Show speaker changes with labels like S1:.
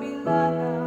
S1: beloved.